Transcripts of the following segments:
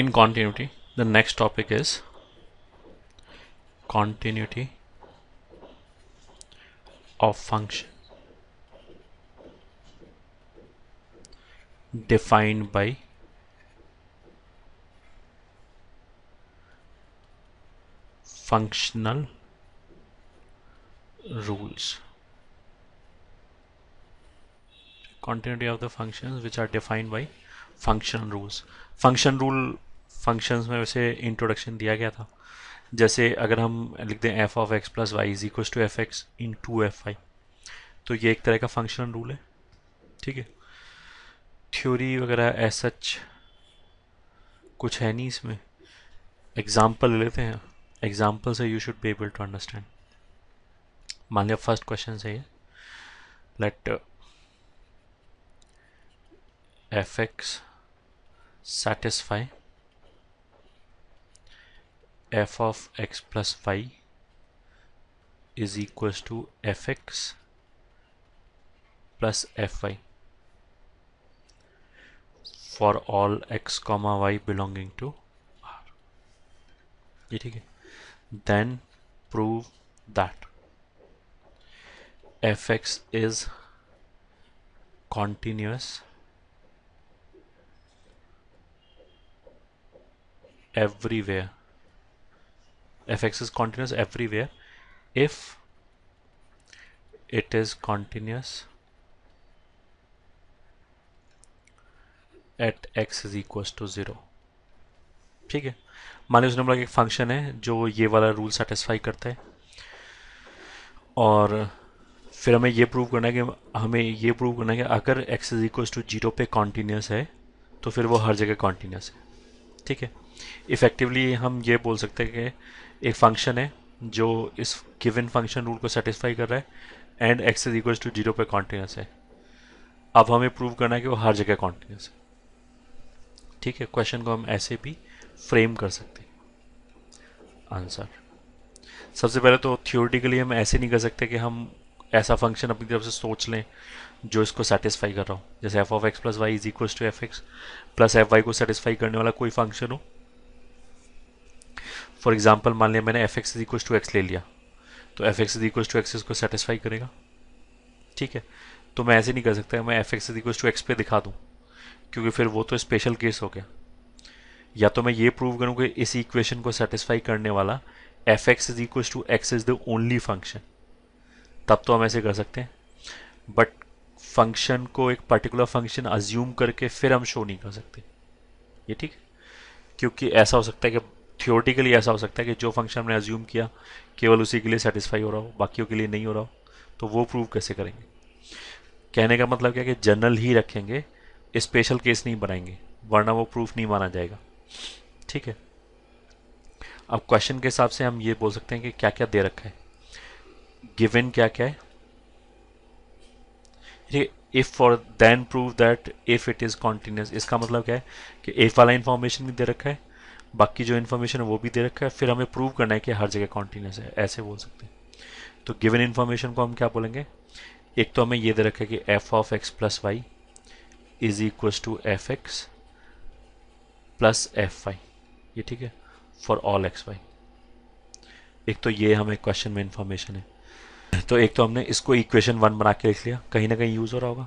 in continuity the next topic is continuity of function defined by functional rules. Continuity of the functions which are defined by functional rules. Function rule functions में वैसे introduction दिया गया था। जैसे अगर हम लिख दें F of X plus Y is equal to F X into F Y तो ये एक तरह का फंक्शनल रूल है, ठीक है? थ्योरी वगैरह एज सच कुछ है नहीं इसमें। एग्ज़ाम्पल ले लेते हैं। एग्ज़ाम्पल से you should be able to understand मान लिया फ़र्स्ट क्वेश्चन से ये। Let F X satisfy f of x plus y is equals to fx plus fy for all x comma y belonging to R. ये ठीक है then prove that fx is continuous everywhere Fx is continuous everywhere. If it is continuous at x is equals to zero ठीक है? मान लीजिए बोला एक function है जो ये वाला रूल सेटिस्फाई करता है। और फिर हमें ये प्रूव करना है कि हमें ये प्रूव करना है कि अगर x is equals to zero पे कॉन्टीन्यूस है तो फिर वो हर जगह कॉन्टीन्यूस है। ठीक है? इफ़ेक्टिवली हम ये बोल सकते हैं कि एक फ़ंक्शन है, जो इस गिवन फ़ंक्शन रूल को सेटिस्फाई कर रहा है and X is equals to zero पे कॉन्टीन्यूस है। अब हमें प्रूव करना है कि वो हर जगह कॉन्टीन्यूस है। ठीक है क्वेश्चन को हम ऐसे भी फ्रेम कर सकते हैं। आंसर सबसे पहले तो थियोरटिकली हम ऐसे नहीं कर सकते कि हम ऐसा फ़ंक्शन अपनी तरफ़ से सोच लें, जो इसको सेटिस्फाई कर रहा हूँ। जैसे F of X plus Y is equal to F X plus F Y को सेटिस्फाई करने वाला कोई फ़ंक्शन हो फॉर एग्ज़ाम्पल मान लिया मैंने F X is two X ले लिया तो F X is equal to X इसको सेटिस्फाई करेगा। ठीक है? तो मैं ऐसे नहीं कर सकता, मैं F X is two X पे दिखा दूँ, क्योंकि फिर वो तो स्पेशल केस हो गया। या तो मैं ये प्रूव करूँ कि इस इक्वेशन को सेटिस्फाई करने वाला F X is equal to X is the only function तब तो हम ऐसे कर सकते हैं। बट फ़ंक्शन को एक पर्टिकुलर फ़ंक्शन अज्यूम करके फिर हम शो नहीं कर सकते। ये ठीक? क्योंकि ऐसा हो सकता है कि थियोरटिकली ऐसा हो सकता है कि जो फ़ंक्शन हमने अज्यूम किया, केवल उसी के लिए सेटिस्फाई हो रहा हो, बाकियों के लिए नहीं हो रहा हो तो वो प्रूव कैसे करेंगे? कहने का मतलब क्या कि जनरल ही रखेंगे स्पेशल केस नहीं बनाएँगे, वरना वो प्रूफ नहीं माना जाएगा। ठीक है? अब क्वेश्चन के हिसाब से हम ये बोल सकते हैं कि क्या क्या दे रखा है। गिवन क्या क्या है if for then prove that if it is continuous इसका मतलब क्या है कि एक वाला इंफॉर्मेशन भी दे रखा है बाकी जो इन्फॉर्मेशन है वो भी दे रखा है। फिर हमें प्रूव करना है कि हर जगह कॉन्टीन्यूस है। ऐसे बोल सकते हैं। तो गिवन इन्फॉर्मेशन को हम क्या बोलेंगे? एक तो हमें ये दे रखा है कि F of X plus Y is equal to F X plus F Y ये ठीक है? फॉर ऑल एक्स वाई एक तो ये हमें क्वेश्चन में इंफॉर्मेशन है। तो एक तो हमने इसको इक्वेशन वन बना के लिख लिया। कहीं ना कहीं यूज़ हो रहा होगा।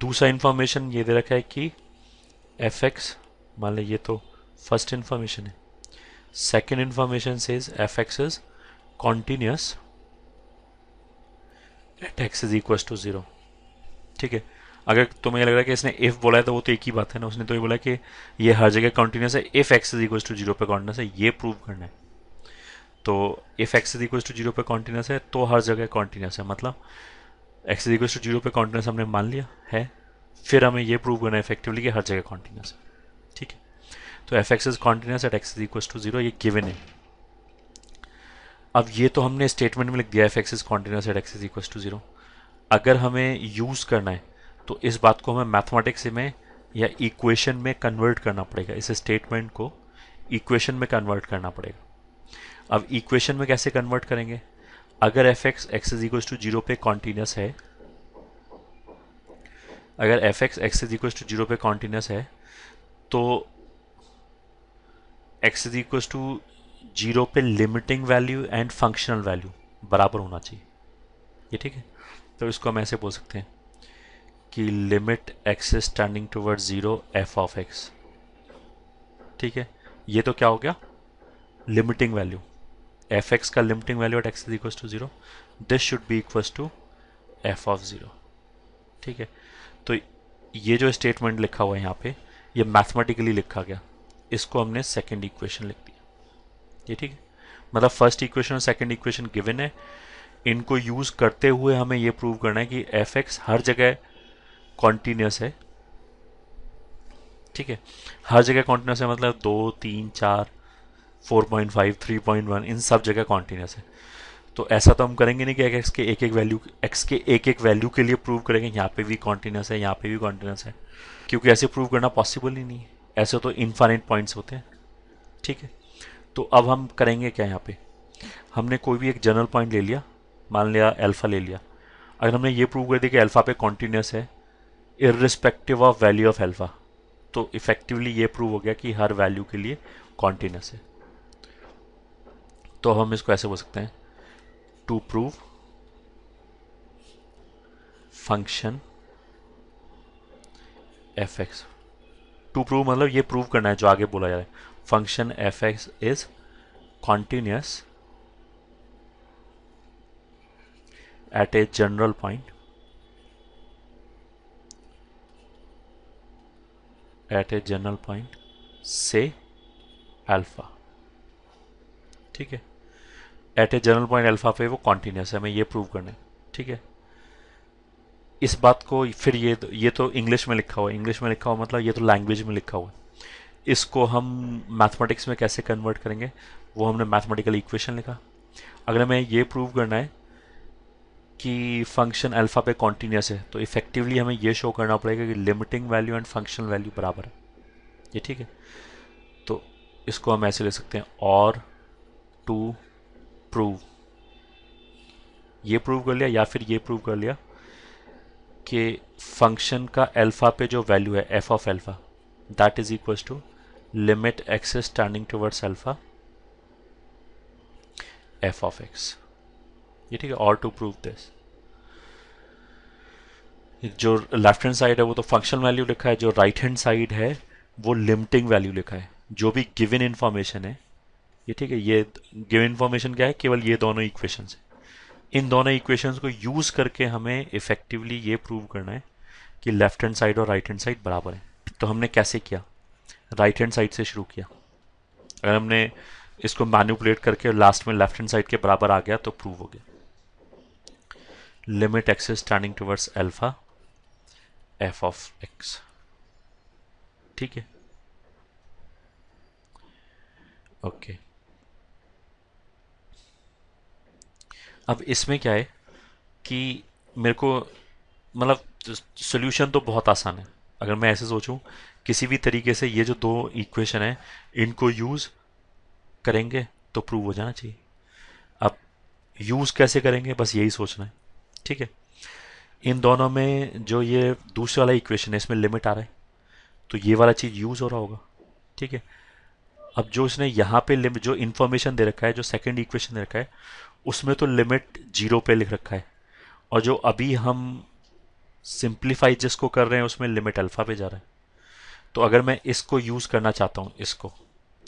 दूसरा इन्फॉर्मेशन ये दे रखा है कि एफ़ एक्स मान ली ये तो first information है। Second information says fx is continuous at x is equals to zero ठीक है? अगर तुम्हें लग रहा है कि इसने इफ़ बोला है तो वो तो एक ही बात है ना। उसने तो ये बोला कि ये हर जगह कंटिन्यूस है। If X is equals to zero पे कॉन्टिन्यूस है। ये प्रूव करना है। तो if X is equals to zero पे कॉन्टिन्यूस है तो हर जगह कॉन्टिन्यूस है। मतलब X is equals to zero पे कॉन्टिन्यूस हमने मान लिया, है? फिर हमें ये प्रूव करना है इफेक्टिवली कि हर जगह कॉन्टिन्यूस है। ठीक है? तो F X is continuous at X is equal to zero ये गिवन है। अब ये तो हमने स्टेटमेंट में लिख दिया F X is continuous at X is equal to zero अगर हमें यूज़ करना है तो इस बात को हमें मैथमेटिक्स में या इक्वेशन में कन्वर्ट करना पड़ेगा। इस स्टेटमेंट को इक्वेशन में कन्वर्ट करना पड़ेगा। अब इक्वेशन में कैसे कन्वर्ट करेंगे? अगर F X X is equal to zero पे कॉन्टिन्यूस है, अगर F X X is equal to zero पे कॉन्टिन्यूस है तो X is equal to zero पे limiting value and functional value बराबर होना चाहिए। ये ठीक है? तो इसको हम ऐसे बोल सकते हैं कि limit X is tending toward zero F of X ठीक है? ये तो क्या हो गया? लिमिटिंग वैल्यू एफ़ एक्स का limiting value at X is equal to zero this should be equal to F of zero ठीक है? तो ये जो स्टेटमेंट लिखा हुआ है यहाँ पे, ये मैथमेटिकली लिखा गया। इसको हमने सेकेंड इक्वेशन लिख दिया। ये ठीक है? मतलब फ़र्स्ट इक्वेशन और सेकेंड इक्वेशन गिवन है। इनको यूज़ करते हुए हमें ये प्रूव करना है कि एफ़ एक्स हर जगह कॉन्टिन्यूस है। ठीक है? हर जगह कॉन्टिन्यूस है मतलब दो, तीन, चार four point five three point one इन सब जगह कॉन्टिन्यूस है। तो ऐसा तो हम करेंगे नहीं कि एक्स के एक एक वैल्यू एक्स के एक एक वैल्यू के लिए प्रूव करेंगे, यहाँ पे भी कॉन्टिन्यूस है, यहाँ पे भी कॉन्टिन्यूस है। क्योंकि ऐसे प्रूव करना पॉसिबल ही नहीं है। ऐसे तो इनफाइनाइट पॉइंट्स होते हैं। ठीक है? तो अब हम करेंगे क्या यहाँ पे? हमने कोई भी एक जनरल पॉइंट ले लिया, मान लिया अल्फ़ा ले लिया। अगर हमने ये प्रूव कर दिया कि अल्फ़ा पे कॉन्टीन्यूस है irrespective of value of alpha तो इफेक्टिवली ये प्रूव हो गया कि हर वैल्यू के लिए कॉन्टीन्यूस है। तो हम इसको ऐसे बोल सकते हैं। To prove function F X to prove मतलब ये प्रूव करना है जो आगे बोला जा रहा है। Function fx is continuous at a general point at a general point, say, alpha ठीक है? At a general point alpha पे वो कॉन्टिन्यूस है, हमें ये प्रूव करना है। ठीक है? इस बात को फिर ये ये तो इंग्लिश में लिखा हुआ है। इंग्लिश में लिखा हुआ मतलब ये तो लैंग्वेज में लिखा हुआ है। इसको हम मैथमेटिक्स में कैसे कन्वर्ट करेंगे, वो हमने मैथमेटिकल इक्वेशन लिखा। अगर हमें ये प्रूव करना है कि फ़ंक्शन अल्फ़ा पे कॉन्टीन्यूस है तो इफेक्टिवली हमें ये शो करना पड़ेगा कि limiting value and functional value बराबर है। ये ठीक है? तो इसको हम ऐसे ले सकते हैं और टू प्रूव ये प्रूव कर लिया या फिर ये प्रूव कर लिया? कि फ़ंक्शन का अल्फ़ा पे जो वैल्यू है F of alpha that is equal to limit is tending towards alpha, f of x. ये ठीक है और टू प्रूव दिस जो लेफ़्ट हैंड साइड है, वो तो फ़ंक्शन वैल्यू लिखा है, जो राइट हैंड साइड है, वो लिमिटिंग वैल्यू लिखा है. जो भी गिवन इन्फॉर्मेशन है, ये ठीक है, ये गिवन इन्फॉर्मेशन क्या है, केवल ये दोनों इक्वेशन है. इन दोनों इक्वेशंस को यूज़ करके हमें इफेक्टिवली ये प्रूव करना है कि लेफ़्ट हैंड साइड और राइट हैंड साइड बराबर है। तो हमने कैसे किया? राइट हैंड साइड से शुरू किया। अगर हमने इसको मैन्युपुलेट करके लास्ट में लेफ़्ट हैंड साइड के बराबर आ गया तो प्रूव हो गया। Limit X tending towards alpha F of X ठीक है? ओके अब इसमें क्या है कि मेरे को मतलब सोल्यूशन तो बहुत आसान है। अगर मैं ऐसे सोचूं, किसी भी तरीके से ये जो दो इक्वेशन है, इनको यूज़ करेंगे तो प्रूव हो जाना चाहिए। अब यूज़ कैसे करेंगे, बस यही सोचना है। ठीक है? इन दोनों में जो ये दूसरे वाला इक्वेशन है, इसमें लिमिट आ रहा है। तो ये वाला चीज़ यूज़ हो रहा होगा। ठीक है? अब जो इसने यहाँ पे लिमिट जो इन्फॉर्मेशन दे रखा है, जो सेकंड इक्वेशन दे रखा है उसमें तो लिमिट ज़ीरो पे लिख रखा है। और जो अभी हम सिंप्लीफाई जिसको कर रहे हैं, उसमें लिमिट अल्फ़ा पे जा रहा है। तो अगर मैं इसको यूज़ करना चाहता हूँ, इसको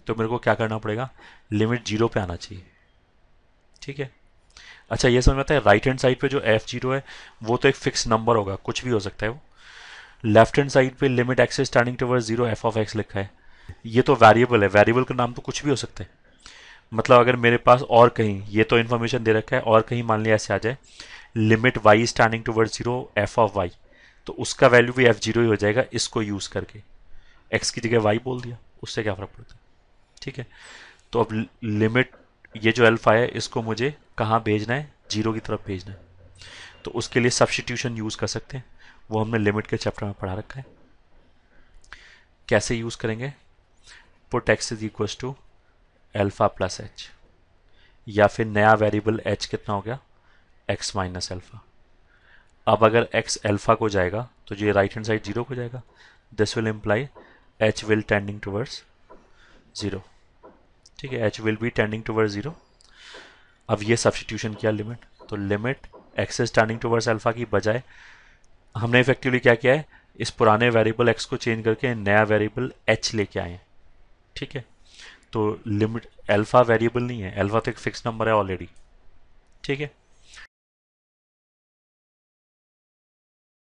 तो मेरे को क्या करना पड़ेगा? लिमिट ज़ीरो पे आना चाहिए। ठीक है? अच्छा ये समझ में आता है राइट हैंड साइड पे जो एफ़ ज़ीरो है, वो तो एक फिक्स नंबर होगा, कुछ भी हो सकता है वो। लेफ़्ट हैंड साइड पे limit X tending toward zero F of X लिखा है। ये तो वेरिएबल है वेरिएबल का नाम तो कुछ भी हो सकता है। मतलब अगर मेरे पास और कहीं, ये तो इन्फॉर्मेशन दे रखा है, और कहीं मान लिया ऐसे आ जाए limit Y tending toward zero F of Y तो उसका वैल्यू भी एफ़ ज़ीरो ही हो जाएगा इसको यूज़ करके। एक्स की जगह वाई बोल दिया, उससे क्या फ़र्क पड़ता है? ठीक है? तो अब लिमिट ये जो अल्फ़ा है, इसको मुझे कहाँ भेजना है? ज़ीरो की तरफ़ भेजना है। तो उसके लिए सब्सटीट्यूशन यूज़ कर सकते हैं। वो हमने लिमिट के चैप्टर में पढ़ा रखा है। कैसे यूज़ करेंगे? Put X is equal to alpha plus H या फिर नया वेरिएबल एच कितना हो गया? एक्स माइनस अल्फ़ा अब अगर एक्स अल्फ़ा को जाएगा तो ये राइट हैंड साइड ज़ीरो को जाएगा. This will imply H will tending towards zero ठीक है H will be tending towards zero अब ये सब्सटीट्यूशन किया लिमिट तो limit X is tending towards alpha की बजाय हमने इफेक्टिवली क्या किया है? इस पुराने वेरिएबल एक्स को चेंज करके नया वेरिएबल एच लेके आए हैं. ठीक है? तो लिमिट अल्फ़ा वेरिएबल नहीं है। अल्फ़ा तो एक फिक्स नंबर है ऑलरेडी ठीक है?